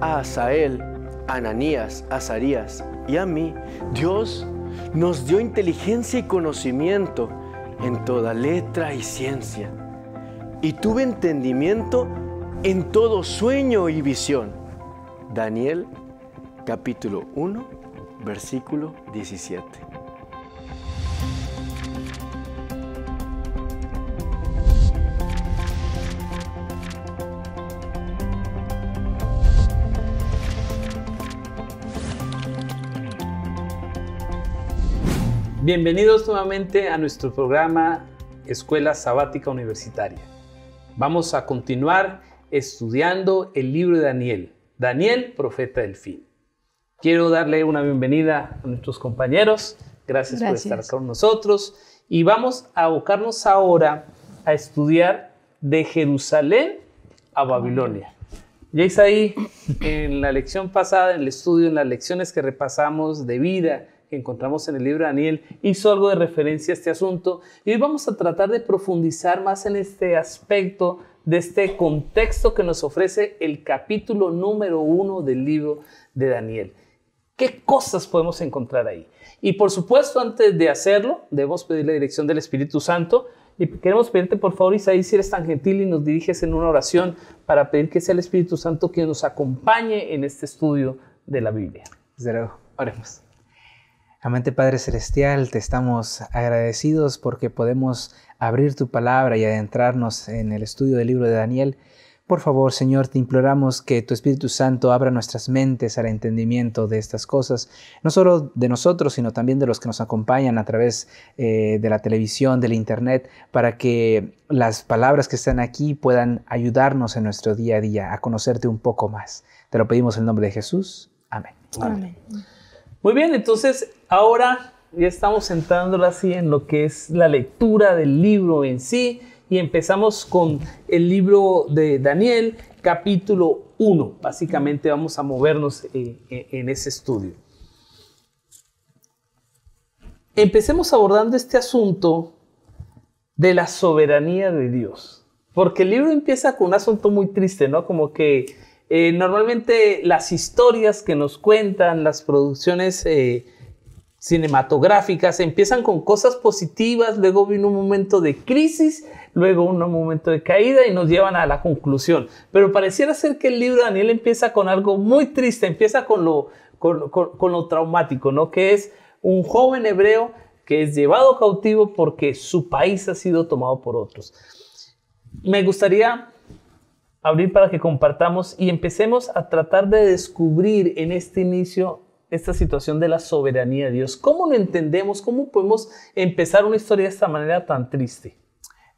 a Asael, Ananías, Azarías y a mí, Dios nos dio inteligencia y conocimiento en toda letra y ciencia. Y tuve entendimiento en todo sueño y visión. Daniel capítulo 1, versículo 17. Bienvenidos nuevamente a nuestro programa Escuela Sabática Universitaria. Vamos a continuar estudiando el libro de Daniel, Daniel, profeta del fin. Quiero darle una bienvenida a nuestros compañeros. Gracias, por estar con nosotros. Y vamos a abocarnos ahora a estudiar de Jerusalén a Babilonia. Ya es ahí en la lección pasada, en el estudio, en las lecciones que repasamos de vida, que encontramos en el libro de Daniel, hizo algo de referencia a este asunto y hoy vamos a tratar de profundizar más en este aspecto de este contexto que nos ofrece el capítulo número uno del libro de Daniel. ¿Qué cosas podemos encontrar ahí? Y por supuesto, antes de hacerlo, debemos pedir la dirección del Espíritu Santo. Y queremos pedirte, por favor, Isaí, si eres tan gentil y nos diriges en una oración para pedir que sea el Espíritu Santo quien nos acompañe en este estudio de la Biblia. Desde oremos. Amante Padre Celestial, te estamos agradecidos porque podemos abrir tu palabra y adentrarnos en el estudio del libro de Daniel. Por favor, Señor, te imploramos que tu Espíritu Santo abra nuestras mentes al entendimiento de estas cosas, no solo de nosotros, sino también de los que nos acompañan a través eh, de la televisión, del Internet, para que las palabras que están aquí puedan ayudarnos en nuestro día a día a conocerte un poco más. Te lo pedimos en el nombre de Jesús. Amén. Amén. Muy bien, entonces ahora ya estamos entrando así en lo que es la lectura del libro en sí y empezamos con el libro de Daniel, capítulo 1. Básicamente vamos a movernos en, en ese estudio. Empecemos abordando este asunto de la soberanía de Dios. Porque el libro empieza con un asunto muy triste, ¿no? Como que eh, normalmente las historias que nos cuentan, las producciones eh, cinematográficas, empiezan con cosas positivas, luego viene un momento de crisis, luego un momento de caída y nos llevan a la conclusión. Pero pareciera ser que el libro de Daniel empieza con algo muy triste, empieza con lo, con lo traumático, ¿no? Que es un joven hebreo que es llevado cautivo porque su país ha sido tomado por otros. Me gustaría abrir para que compartamos y empecemos a tratar de descubrir en este inicio esta situación de la soberanía de Dios. ¿Cómo lo entendemos? ¿Cómo podemos empezar una historia de esta manera tan triste?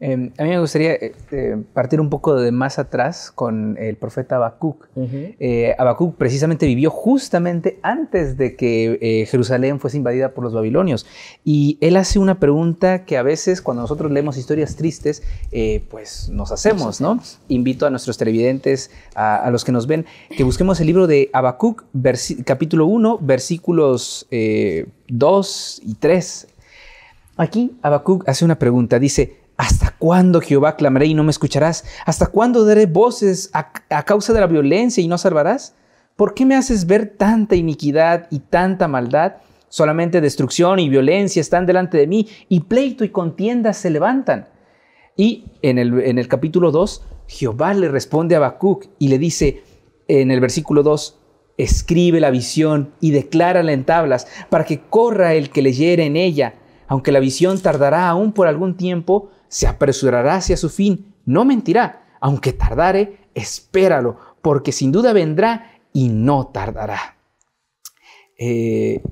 Em, a mí me gustaría eh, eh, partir un poco de más atrás con el profeta Habacuc. Eh, Habacuc precisamente vivió justamente antes de que Jerusalén fuese invadida por los babilonios. Y él hace una pregunta que a veces cuando nosotros leemos historias tristes, pues nos hacemos, ¿no? Invito a nuestros televidentes, a, a, los que nos ven, que busquemos el libro de Habacuc, capítulo 1, versículos 2 y 3. Aquí Habacuc hace una pregunta, dice, ¿Hasta cuándo, Jehová, clamaré y no me escucharás? ¿Hasta cuándo daré voces a, causa de la violencia y no salvarás? ¿Por qué me haces ver tanta iniquidad y tanta maldad? Solamente destrucción y violencia están delante de mí, y pleito y contienda se levantan. Y en el, capítulo 2, Jehová le responde a Habacuc y le dice en el versículo 2, escribe la visión y declárala en tablas, para que corra el que leyere en ella. Aunque la visión tardará aún por algún tiempo, se apresurará hacia su fin, no mentirá, aunque tardare, espéralo, porque sin duda vendrá y no tardará. Eh,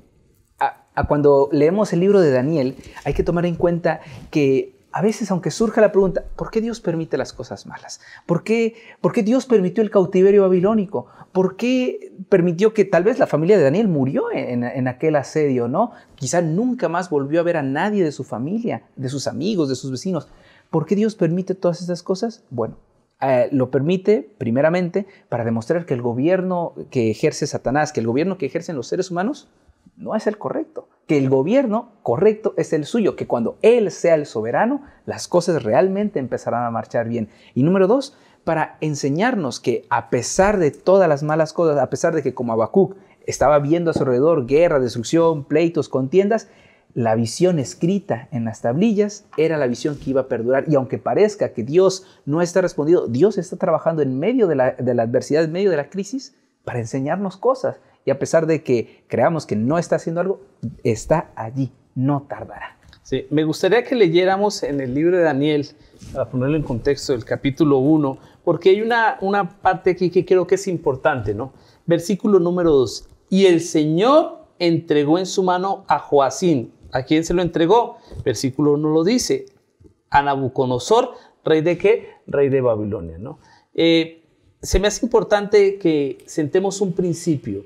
cuando leemos el libro de Daniel, hay que tomar en cuenta que a veces, aunque surja la pregunta, ¿por qué Dios permite las cosas malas? ¿Por qué, ¿Por qué, Dios permitió el cautiverio babilónico? ¿Por qué permitió que tal vez la familia de Daniel murió en, aquel asedio? ¿no? Quizá nunca más volvió a ver a nadie de su familia, de sus amigos, de sus vecinos. ¿Por qué Dios permite todas estas cosas? Bueno, eh, lo permite primeramente para demostrar que el gobierno que ejerce Satanás, que el gobierno que ejercen los seres humanos, no es el correcto, que el gobierno correcto es el suyo, que cuando Él sea el soberano, las cosas realmente empezarán a marchar bien. Y número dos, para enseñarnos que a pesar de todas las malas cosas, a pesar de que como Habacuc estaba viendo a su alrededor guerra, destrucción, pleitos, contiendas, la visión escrita en las tablillas era la visión que iba a perdurar. Y aunque parezca que Dios no está respondido, Dios está trabajando en medio de la, de la adversidad, en medio de la crisis, para enseñarnos cosas. Y a pesar de que creamos que no está haciendo algo, está allí, no tardará. Sí, me gustaría que leyéramos en el libro de Daniel, para ponerlo en contexto, el capítulo 1, porque hay una, una parte aquí que creo que es importante, ¿no? Versículo número 2. Y el Señor entregó en su mano a Joacín. ¿A quién se lo entregó? Versículo 1 lo dice. A Nabucodonosor, rey de qué? Rey de Babilonia, ¿no? Eh, se me hace importante que sentemos un principio,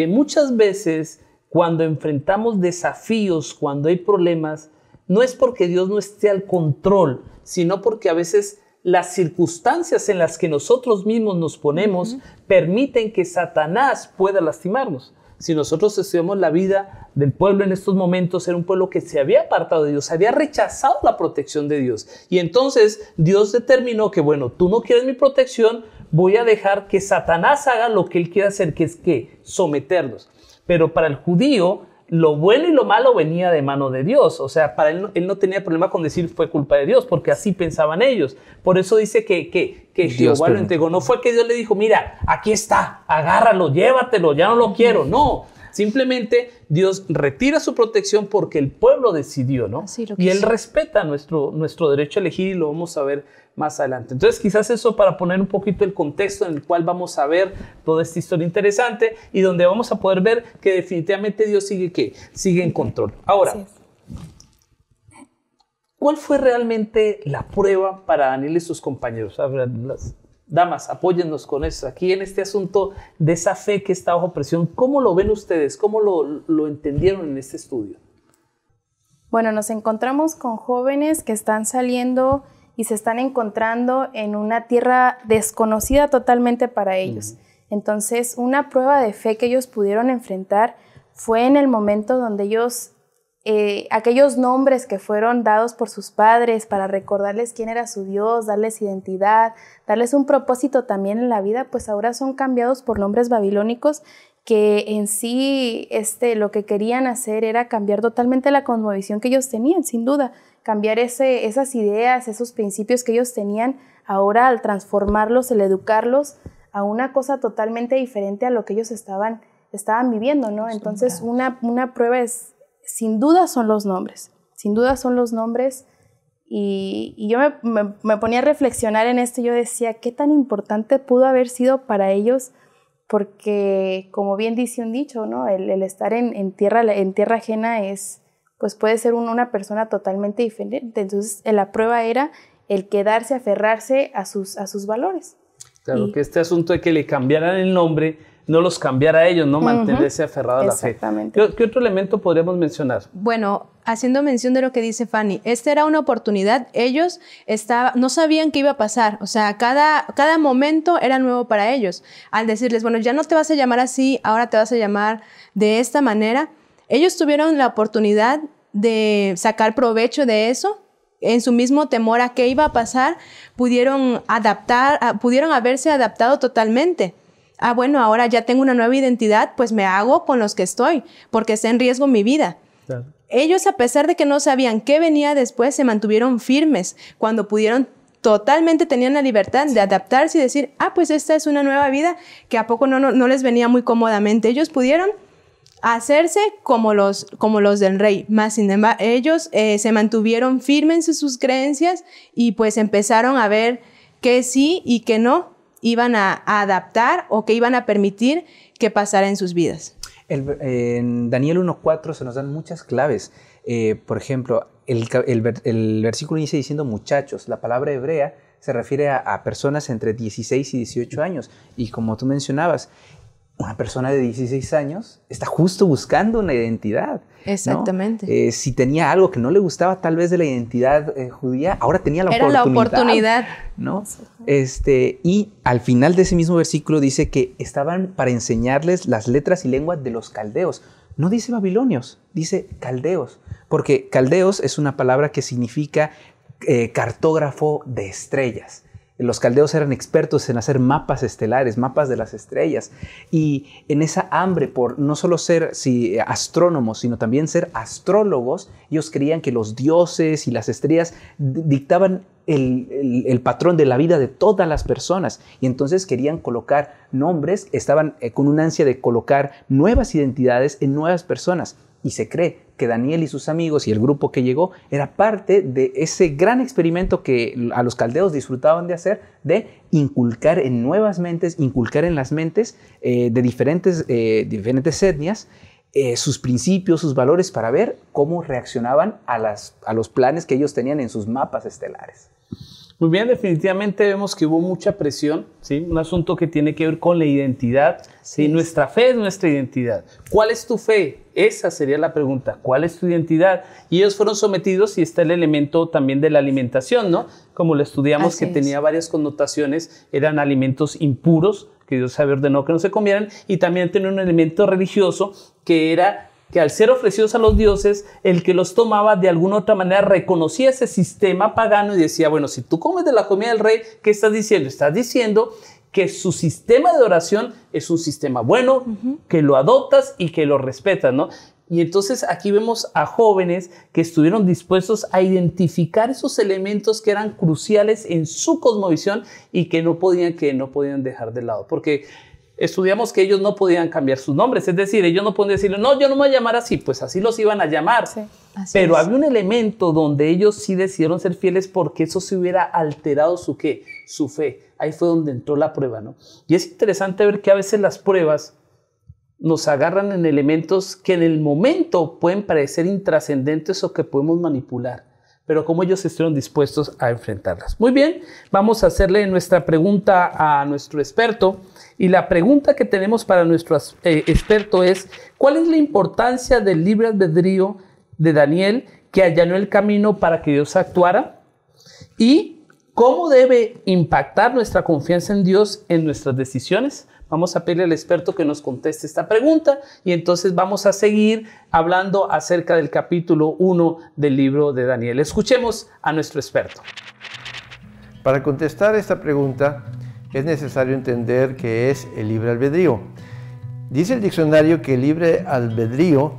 que muchas veces cuando enfrentamos desafíos, cuando hay problemas, no es porque Dios no esté al control, sino porque a veces las circunstancias en las que nosotros mismos nos ponemos permiten que Satanás pueda lastimarnos. Si nosotros estudiamos la vida del pueblo en estos momentos, era un pueblo que se había apartado de Dios, había rechazado la protección de Dios. Y entonces Dios determinó que, bueno, tú no quieres mi protección, voy a dejar que Satanás haga lo que él quiere hacer, que es que someternos. Pero para el judío, lo bueno y lo malo venía de mano de Dios. O sea, para él, él no tenía problema con decir fue culpa de Dios, porque así pensaban ellos. Por eso dice que, que, que Jehová lo entregó. No fue que Dios le dijo, mira, aquí está, agárralo, llévatelo, ya no lo quiero. No, Simplemente Dios retira su protección porque el pueblo decidió, ¿no? y Él respeta nuestro, nuestro derecho a elegir y lo vamos a ver más adelante. Entonces, quizás eso para poner un poquito el contexto en el cual vamos a ver toda esta historia interesante y donde vamos a poder ver que definitivamente Dios sigue, ¿qué? sigue en control. Ahora, ¿cuál fue realmente la prueba para Daniel y sus compañeros? Las, Damas, apóyennos con eso. Aquí en este asunto de esa fe que está bajo presión, ¿cómo lo ven ustedes? ¿Cómo lo, entendieron en este estudio? Bueno, nos encontramos con jóvenes que están saliendo y se están encontrando en una tierra desconocida totalmente para ellos. Entonces, una prueba de fe que ellos pudieron enfrentar fue en el momento donde ellos eh, aquellos nombres que fueron dados por sus padres para recordarles quién era su Dios, darles identidad, darles un propósito también en la vida, pues ahora son cambiados por nombres babilónicos que en sí este, lo que querían hacer era cambiar totalmente la cosmovisión que ellos tenían, sin duda, cambiar ese, esas ideas, esos principios que ellos tenían, ahora al transformarlos, el educarlos a una cosa totalmente diferente a lo que ellos estaban, estaban viviendo, ¿no? Entonces, una, una prueba es sin duda son los nombres, sin duda son los nombres. Y, yo me, ponía a reflexionar en esto y yo decía, ¿qué tan importante pudo haber sido para ellos? Porque, como bien dice un dicho, ¿no? el, estar en, tierra, en tierra ajena es, pues puede ser una persona totalmente diferente. Entonces, la prueba era el quedarse, aferrarse a sus, a sus valores. Claro, que este asunto de que le cambiaran el nombre no los cambiara a ellos, no mantenerse aferrado a la fe. ¿Qué, ¿Qué, otro elemento podríamos mencionar? Bueno, haciendo mención de lo que dice Fanny, esta era una oportunidad, ellos estaba, no sabían qué iba a pasar, o sea, cada, cada momento era nuevo para ellos. Al decirles, bueno, ya no te vas a llamar así, ahora te vas a llamar de esta manera, ellos tuvieron la oportunidad de sacar provecho de eso. En su mismo temor a qué iba a pasar, pudieron adaptar, pudieron haberse adaptado totalmente ah, bueno, ahora ya tengo una nueva identidad, pues me hago con los que estoy, porque está en riesgo mi vida. Ellos, a pesar de que no sabían qué venía después, se mantuvieron firmes cuando pudieron totalmente tenían la libertad de adaptarse y decir, ah, pues esta es una nueva vida que a poco no, no, les venía muy cómodamente. Ellos pudieron hacerse como los, como los del rey, más sin embargo, ellos eh, se mantuvieron firmes en sus creencias y pues empezaron a ver que sí y que no, iban a, adaptar o que iban a permitir que pasara en sus vidas. en Daniel 1.4 se nos dan muchas claves. Eh, por ejemplo, el, el, versículo inicia diciendo muchachos. La palabra hebrea se refiere a, a, personas entre 16 y 18 años. Y como tú mencionabas, una persona de 16 años está justo buscando una identidad. Exactamente. Eh, si tenía algo que no le gustaba tal vez de la identidad eh, judía, ahora tenía la Era oportunidad. la oportunidad. ¿no? Este, y al final de ese mismo versículo dice que estaban para enseñarles las letras y lenguas de los caldeos. No dice babilonios, dice caldeos, porque caldeos es una palabra que significa eh, cartógrafo de estrellas. Los caldeos eran expertos en hacer mapas estelares, mapas de las estrellas. Y en esa hambre por no solo ser astrónomos, sino también ser astrólogos, ellos creían que los dioses y las estrellas dictaban el, patrón de la vida de todas las personas. Y entonces querían colocar nombres, estaban eh, con una ansia de colocar nuevas identidades en nuevas personas. Y se cree que Daniel y sus amigos y el grupo que llegó era parte de ese gran experimento que a los caldeos disfrutaban de hacer, de inculcar en nuevas mentes, inculcar en las mentes eh, de diferentes, eh, diferentes etnias eh, sus principios, sus valores, para ver cómo reaccionaban a, las, a los planes que ellos tenían en sus mapas estelares. Muy bien, definitivamente vemos que hubo mucha presión, ¿sí? Un asunto que tiene que ver con la identidad, ¿sí? Nuestra fe es nuestra identidad. ¿Cuál es tu fe? Esa sería la pregunta. ¿Cuál es tu identidad? Y ellos fueron sometidos y está el elemento también de la alimentación, ¿no? Como lo estudiamos, que tenía varias connotaciones, eran alimentos impuros, que Dios había ordenado que no se comieran, y también tenía un elemento religioso que era que al ser ofrecidos a los dioses, el que los tomaba de alguna otra manera reconocía ese sistema pagano y decía, bueno, si tú comes de la comida del rey, ¿qué estás diciendo? Estás diciendo que su sistema de oración es un sistema bueno, que lo adoptas y que lo respetas, ¿no? Y entonces aquí vemos a jóvenes que estuvieron dispuestos a identificar esos elementos que eran cruciales en su cosmovisión y que no podían, que no podían dejar de lado. Porque estudiamos que ellos no podían cambiar sus nombres, es decir, ellos no pueden decirle, no, yo no me voy a llamar así, pues así los iban a llamar. Pero había un elemento donde ellos sí decidieron ser fieles porque eso se hubiera alterado su qué, su fe. Ahí fue donde entró la prueba, ¿no? Y es interesante ver que a veces las pruebas nos agarran en elementos que en el momento pueden parecer intrascendentes o que podemos manipular pero como ellos estuvieron dispuestos a enfrentarlas. Muy bien, vamos a hacerle nuestra pregunta a nuestro experto. Y la pregunta que tenemos para nuestro eh, experto es, ¿cuál es la importancia del libre albedrío de Daniel que allanó el camino para que Dios actuara? ¿Y cómo debe impactar nuestra confianza en Dios en nuestras decisiones? Vamos a pedirle al experto que nos conteste esta pregunta y entonces vamos a seguir hablando acerca del capítulo 1 del libro de Daniel. Escuchemos a nuestro experto. Para contestar esta pregunta es necesario entender qué es el libre albedrío. Dice el diccionario que el libre albedrío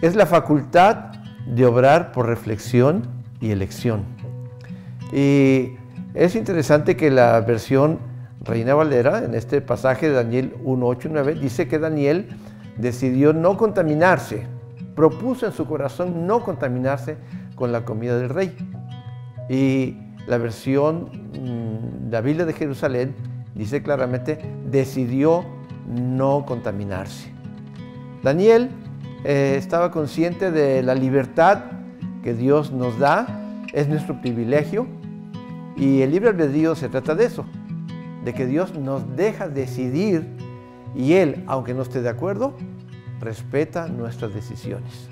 es la facultad de obrar por reflexión y elección. Y es interesante que la versión Reina Valera, en este pasaje de Daniel 1, 8 y 9, dice que Daniel decidió no contaminarse, propuso en su corazón no contaminarse con la comida del rey. Y la versión, mm, la Biblia de Jerusalén, dice claramente, decidió no contaminarse. Daniel eh, estaba consciente de la libertad que Dios nos da, es nuestro privilegio, y el libre albedrío se trata de eso, de que Dios nos deja decidir y Él, aunque no esté de acuerdo, respeta nuestras decisiones.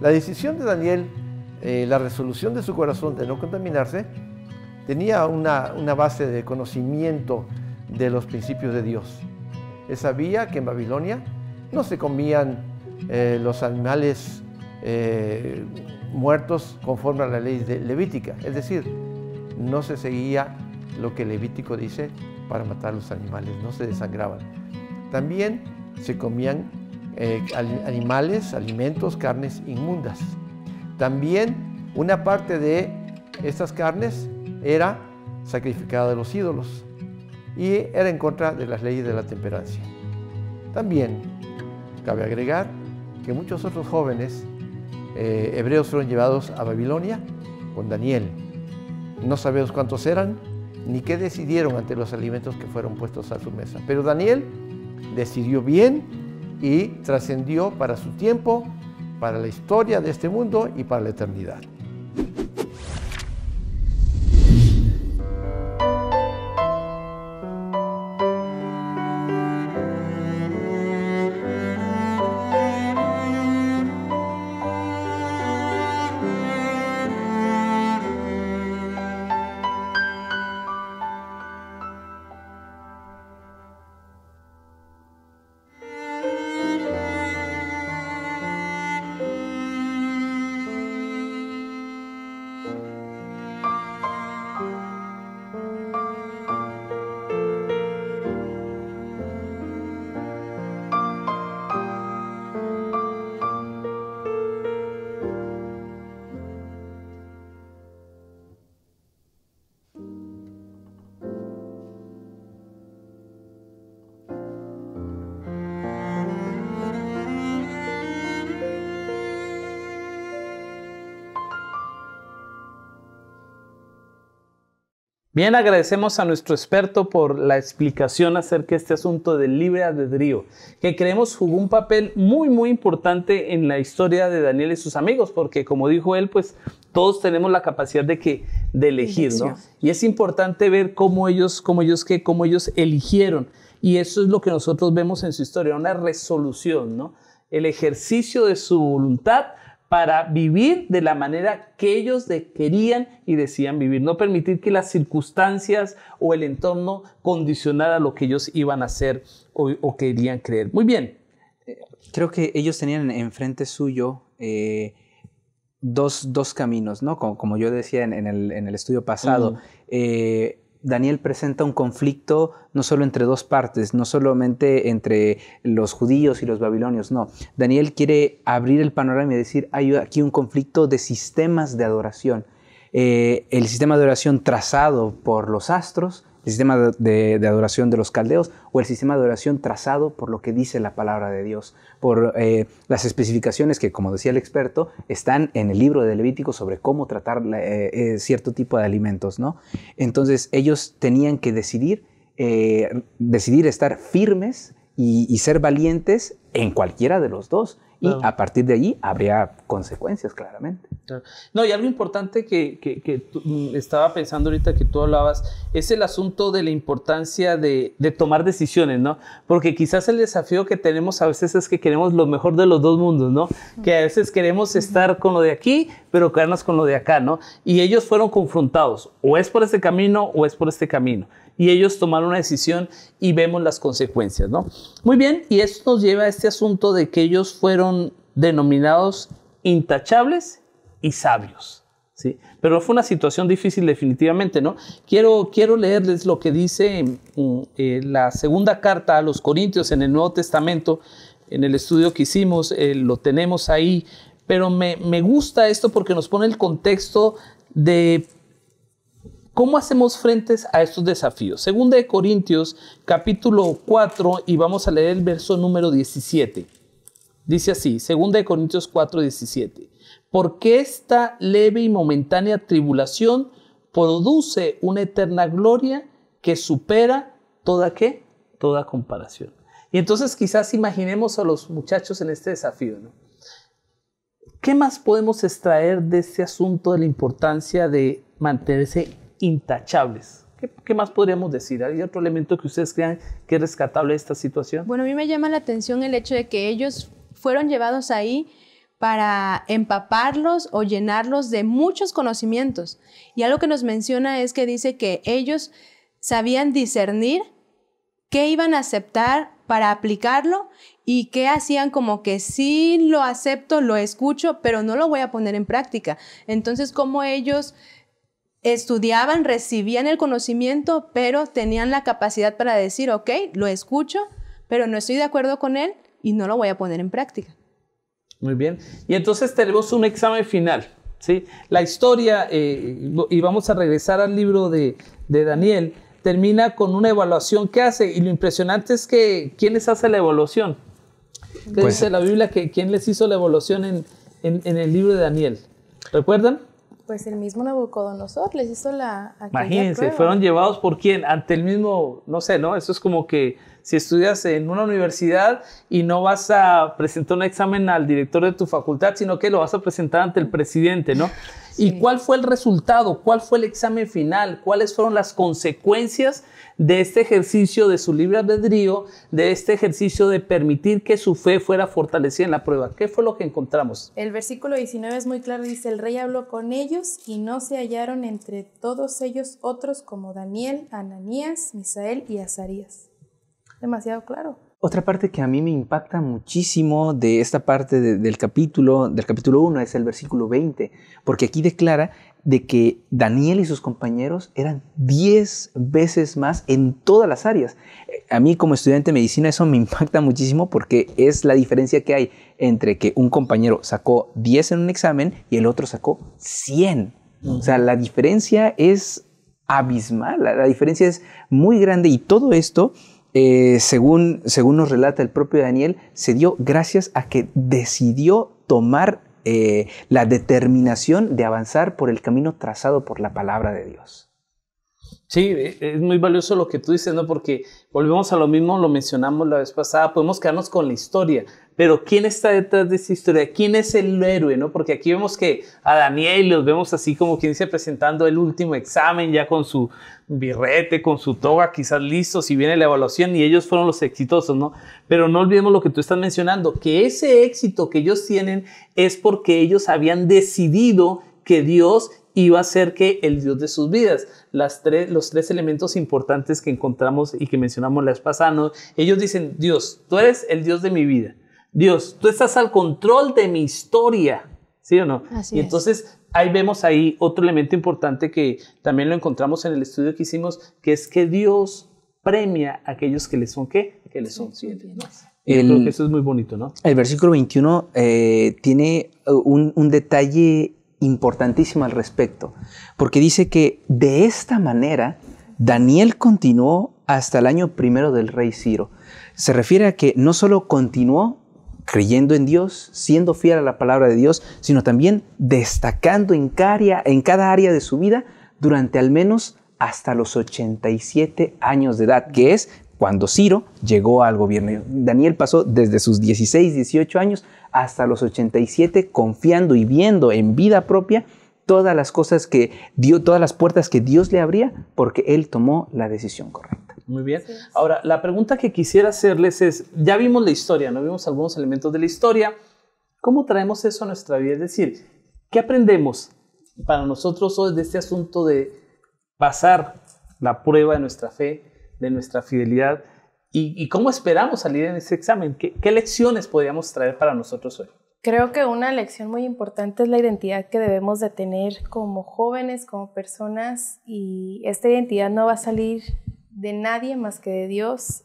La decisión de Daniel, eh, la resolución de su corazón de no contaminarse, tenía una, base de conocimiento de los principios de Dios. Él sabía que en Babilonia no se comían eh, los animales eh, muertos conforme a la ley levítica, es decir, no se seguía lo que Levítico dice para matar los animales, no se desangraban. También se comían eh, animales, alimentos, carnes inmundas. También una parte de estas carnes era sacrificada a los ídolos y era en contra de las leyes de la temperancia. También cabe agregar que muchos otros jóvenes eh, hebreos fueron llevados a Babilonia con Daniel. No sabemos cuántos eran, ni qué decidieron ante los alimentos que fueron puestos a su mesa. Pero Daniel decidió bien y trascendió para su tiempo, para la historia de este mundo y para la eternidad. Bien, agradecemos a nuestro experto por la explicación acerca de este asunto del libre albedrío, que creemos jugó un papel muy, muy importante en la historia de Daniel y sus amigos, porque como dijo él, pues todos tenemos la capacidad de que de elegir, ¿no? Y es importante ver cómo ellos, cómo ellos, que, cómo ellos eligieron. Y eso es lo que nosotros vemos en su historia, una resolución, ¿no? El ejercicio de su voluntad para vivir de la manera que ellos querían y decían vivir. No permitir que las circunstancias o el entorno condicionara lo que ellos iban a hacer o, querían creer. Muy bien. Creo que ellos tenían enfrente suyo eh, dos, caminos, ¿no? Como, yo decía en, el, estudio pasado. Daniel presenta un conflicto no solo entre dos partes, no solamente entre los judíos y los babilonios, no. Daniel quiere abrir el panorama y decir, hay aquí un conflicto de sistemas de adoración. Eh, el sistema de adoración trazado por los astros el sistema de, adoración de los caldeos o el sistema de adoración trazado por lo que dice la palabra de Dios, por eh, las especificaciones que, como decía el experto, están en el libro de Levítico sobre cómo tratar eh, eh, cierto tipo de alimentos. ¿no? Entonces ellos tenían que decidir, decidir estar firmes y ser valientes en cualquiera de los dos. Y a partir de allí habría consecuencias, claramente. No, y algo importante que, que, mm, estaba pensando ahorita que tú hablabas es el asunto de la importancia de, de, tomar decisiones, ¿no? Porque quizás el desafío que tenemos a veces es que queremos lo mejor de los dos mundos, ¿no? Que a veces queremos estar con lo de aquí, pero quedarnos con lo de acá, ¿no? Y ellos fueron confrontados, o es por este camino o es por este camino y ellos tomaron una decisión y vemos las consecuencias, ¿no? Muy bien, y esto nos lleva a este asunto de que ellos fueron denominados intachables y sabios, ¿sí? Pero fue una situación difícil definitivamente, ¿no? Quiero, quiero leerles lo que dice mm, eh, la segunda carta a los Corintios en el Nuevo Testamento, en el estudio que hicimos, eh, lo tenemos ahí, pero me, me gusta esto porque nos pone el contexto de ¿Cómo hacemos frente a estos desafíos? Segunda de Corintios capítulo 4 y vamos a leer el verso número 17. Dice así, segunda de Corintios 4, 17. Porque esta leve y momentánea tribulación produce una eterna gloria que supera toda qué? Toda comparación. Y entonces quizás imaginemos a los muchachos en este desafío. ¿Qué más podemos extraer de este asunto de la importancia de mantenerse intachables. ¿Qué, más podríamos decir? ¿Hay otro elemento que ustedes crean que es rescatable de esta situación? Bueno, a mí me llama la atención el hecho de que ellos fueron llevados ahí para empaparlos o llenarlos de muchos conocimientos. Y algo que nos menciona es que dice que ellos sabían discernir qué iban a aceptar para aplicarlo y qué hacían como que sí lo acepto, lo escucho, pero no lo voy a poner en práctica. Entonces, como ellos estudiaban, recibían el conocimiento, pero tenían la capacidad para decir, ok, lo escucho, pero no estoy de acuerdo con él y no lo voy a poner en práctica. Muy bien. Y entonces tenemos un examen final. ¿sí? La historia, eh, y vamos a regresar al libro de, Daniel, termina con una evaluación que hace. Y lo impresionante es que, ¿quién les hace la evaluación? ¿Qué pues dice la Biblia? Que, ¿Quién les hizo la evaluación en, en el libro de Daniel? ¿Recuerdan? Pues el mismo Nabucodonosor les hizo la... Imagínense, fueron llevados por quién? Ante el mismo, no sé, ¿no? Eso es como que si estudias en una universidad y no vas a presentar un examen al director de tu facultad, sino que lo vas a presentar ante el presidente, ¿no? ¿Y cuál fue el resultado? ¿Cuál fue el examen final? ¿Cuáles fueron las consecuencias de este ejercicio de su libre albedrío, de este ejercicio de permitir que su fe fuera fortalecida en la prueba? ¿Qué fue lo que encontramos? El versículo 19 es muy claro, dice, el rey habló con ellos y no se hallaron entre todos ellos otros como Daniel, Ananías, Misael y Azarías. Demasiado claro. Otra parte que a mí me impacta muchísimo de esta parte del capítulo, del capítulo 1, es el versículo 20, porque aquí declara de que Daniel y sus compañeros eran 10 veces más en todas las áreas. A mí como estudiante de medicina eso me impacta muchísimo porque es la diferencia que hay entre que un compañero sacó 10 en un examen y el otro sacó 100. O sea, la diferencia es abismal, la diferencia es muy grande y todo esto eh, según, según nos relata el propio Daniel, se dio gracias a que decidió tomar eh, la determinación de avanzar por el camino trazado por la palabra de Dios. Sí, e, es muy valioso lo que tú dices, ¿no? Porque volvemos a lo mismo, lo mencionamos la vez pasada, podemos quedarnos con la historia, pero ¿quién está detrás de esa historia? ¿Quién es el héroe, no? Porque aquí vemos que a Daniel los vemos así como quien dice presentando el último examen ya con su birrete, con su toga, quizás listo, si viene la evaluación y ellos fueron los exitosos, ¿no? Pero no olvidemos lo que tú estás mencionando, que ese éxito que ellos tienen es porque ellos habían decidido que Dios iba a ser que el Dios de sus vidas. Las tres, los tres elementos importantes que encontramos y que mencionamos la vez pasada, ellos dicen, Dios, tú eres el Dios de mi vida. Dios, tú estás al control de mi historia. ¿Sí o no? Así y es. entonces ahí vemos ahí otro elemento importante que también lo encontramos en el estudio que hicimos, que es que Dios premia a aquellos que le son qué? Que le son fieles. ¿no? Y yo El- creo que eso es muy bonito, ¿no? El versículo 21 eh, tiene uh, un, un detalle importantísimo al respecto, porque dice que de esta manera Daniel continuó hasta el año primero del rey Ciro. Se refiere a que no solo continuó creyendo en Dios, siendo fiel a la palabra de Dios, sino también destacando en en cada área de su vida durante al menos hasta los 87 años de edad, que es cuando Ciro llegó al gobierno. Daniel pasó desde sus 16, 18 años hasta los 87 confiando y viendo en vida propia todas las cosas que dio, todas las puertas que Dios le abría, porque él tomó la decisión correcta. Muy bien. Ahora, la pregunta que quisiera hacerles es, ya vimos la historia, ¿no? Vimos algunos elementos de la historia. ¿Cómo traemos eso a nuestra vida? Es decir, ¿qué aprendemos para nosotros hoy de este asunto de pasar la prueba de nuestra fe, de nuestra fidelidad? ¿Y, cómo esperamos salir en ese examen? ¿Qué, qué lecciones podríamos traer para nosotros hoy? Creo que una lección muy importante es la identidad que debemos de tener como jóvenes, como personas, y esta identidad no va a salir de nadie más que de Dios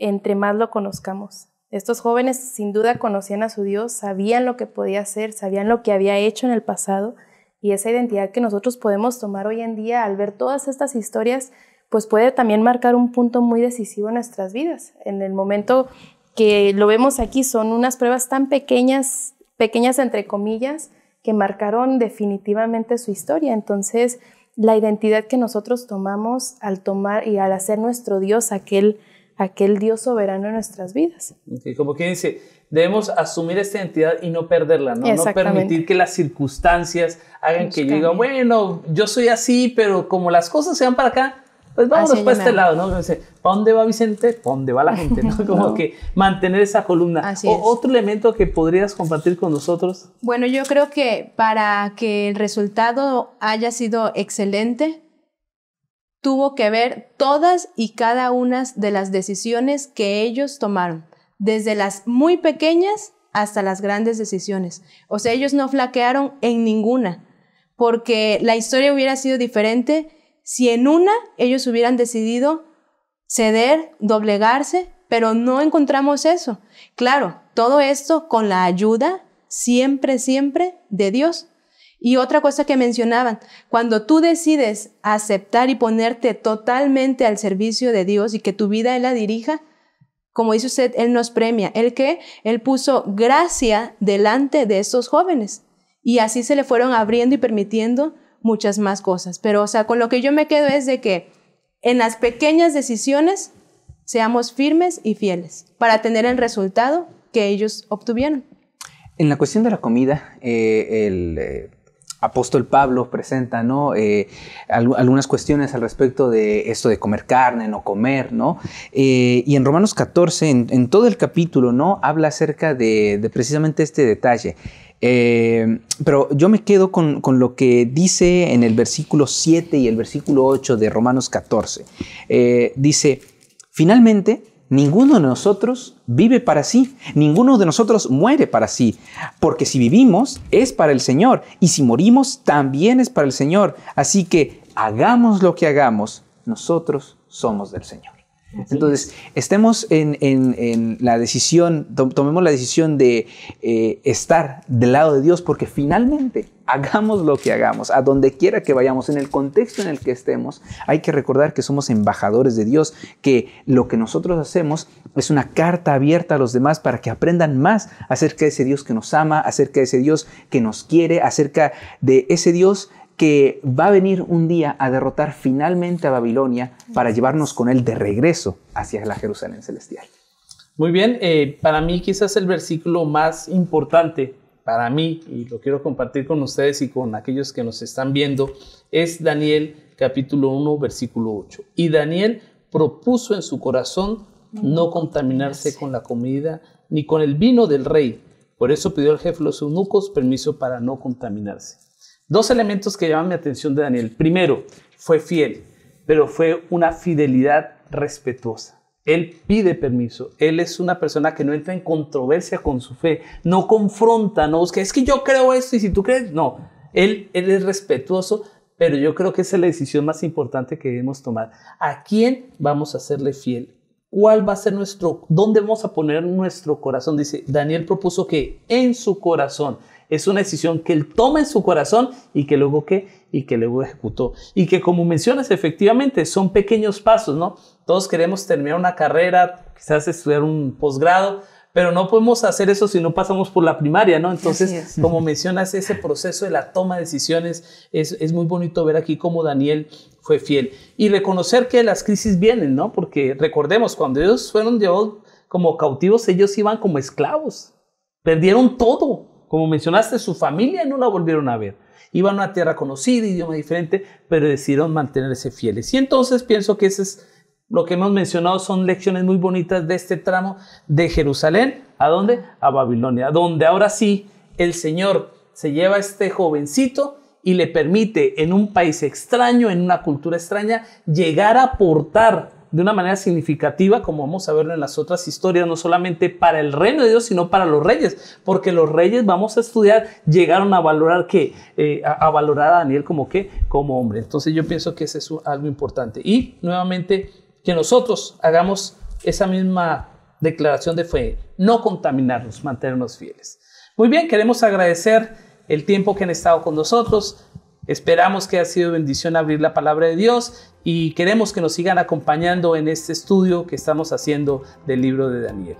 entre más lo conozcamos. Estos jóvenes sin duda conocían a su Dios, sabían lo que podía hacer, sabían lo que había hecho en el pasado, y esa identidad que nosotros podemos tomar hoy en día al ver todas estas historias, pues puede también marcar un punto muy decisivo en nuestras vidas. En el momento que lo vemos aquí son unas pruebas tan pequeñas, pequeñas entre comillas, que marcaron definitivamente su historia. Entonces, la identidad que nosotros tomamos al tomar y al hacer nuestro Dios aquel, aquel Dios soberano en nuestras vidas. Como quien dice, debemos asumir esta identidad y no perderla, ¿no? No permitir que las circunstancias hagan que yo diga, bueno, yo soy así, pero como las cosas se van para acá, pues vámonos para este lado, ¿no? ¿Para dónde va Vicente? ¿Para dónde va la gente? ¿no? Como que mantener esa columna. Así O- es. Otro elemento que podrías compartir con nosotros. Bueno, yo creo que para que el resultado haya sido excelente, tuvo que ver todas y cada una de las decisiones que ellos tomaron, desde las muy pequeñas hasta las grandes decisiones. O sea, ellos no flaquearon en ninguna, porque la historia hubiera sido diferente si en una ellos hubieran decidido ceder, doblegarse, pero no encontramos eso. Claro, todo esto con la ayuda siempre, siempre de Dios. Y otra cosa que mencionaban, cuando tú decides aceptar y ponerte totalmente al servicio de Dios y que tu vida Él la dirija, como dice usted, Él nos premia. ¿El qué? Él puso gracia delante de estos jóvenes. Y así se le fueron abriendo y permitiendo muchas más cosas. Pero, o sea, con lo que yo me quedo es de que en las pequeñas decisiones seamos firmes y fieles para tener el resultado que ellos obtuvieron. En la cuestión de la comida, eh, el eh, apóstol Pablo presenta ¿no? Eh, al- algunas cuestiones al respecto de esto de comer carne, no comer, ¿no? Y en Romanos 14, en, todo el capítulo, ¿no? Habla acerca de precisamente este detalle. Eh, pero yo me quedo con, con lo que dice en el versículo 7 y el versículo 8 de Romanos 14. Eh, dice, finalmente, ninguno de nosotros vive para sí, ninguno de nosotros muere para sí, porque si vivimos es para el Señor y si morimos también es para el Señor. Así que hagamos lo que hagamos, nosotros somos del Señor. Entonces, estemos en, en- en la decisión, to- tomemos la decisión de eh, estar del lado de Dios, porque finalmente hagamos lo que hagamos, a donde quiera que vayamos, en el contexto en el que estemos, hay que recordar que somos embajadores de Dios, que lo que nosotros hacemos es una carta abierta a los demás para que aprendan más acerca de ese Dios que nos ama, acerca de ese Dios que nos quiere, acerca de ese Dios que va a venir un día a derrotar finalmente a Babilonia para llevarnos con él de regreso hacia la Jerusalén celestial. Muy bien, eh, para mí quizás el versículo más importante para mí, y lo quiero compartir con ustedes y con aquellos que nos están viendo, es Daniel capítulo 1, versículo 8. Y Daniel propuso en su corazón no contaminarse con la comida ni con el vino del rey. Por eso pidió al jefe de los eunucos permiso para no contaminarse. Dos elementos que llaman mi atención de Daniel. Primero, fue fiel, pero fue una fidelidad respetuosa. Él pide permiso. Él es una persona que no entra en controversia con su fe. No confronta, no busca, es que yo creo esto y si tú crees, no. Él, es respetuoso, pero yo creo que es la decisión más importante que debemos tomar. ¿A quién vamos a hacerle fiel? ¿Cuál va a ser nuestro, dónde vamos a poner nuestro corazón? Dice, Daniel propuso que en su corazón. Es una decisión que él toma en su corazón y que luego qué? Y que luego ejecutó. Y que como mencionas, efectivamente, son pequeños pasos, ¿no? Todos queremos terminar una carrera, quizás estudiar un posgrado, pero no podemos hacer eso si no pasamos por la primaria, ¿no? Entonces, como mencionas, ese proceso de la toma de decisiones es, es, muy bonito ver aquí cómo Daniel fue fiel y reconocer que las crisis vienen, ¿no? Porque recordemos, cuando ellos fueron llevados como cautivos, ellos iban como esclavos, perdieron todo. Como mencionaste, su familia no la volvieron a ver. Iban a una tierra conocida, idioma diferente, pero decidieron mantenerse fieles. Y entonces pienso que ese es lo que hemos mencionado son lecciones muy bonitas de este tramo de Jerusalén. ¿A dónde? A Babilonia, donde ahora sí el Señor se lleva a este jovencito y le permite en un país extraño, en una cultura extraña, llegar a aportar de una manera significativa, como vamos a verlo en las otras historias, no solamente para el reino de Dios, sino para los reyes, porque los reyes, vamos a estudiar, llegaron a valorar que, eh, a, valorar a Daniel como que, como hombre. Entonces yo pienso que eso es algo importante. Y nuevamente, que nosotros hagamos esa misma declaración de fe, no contaminarnos, mantenernos fieles. Muy bien, queremos agradecer el tiempo que han estado con nosotros. Esperamos que ha sido bendición abrir la palabra de Dios y queremos que nos sigan acompañando en este estudio que estamos haciendo del libro de Daniel.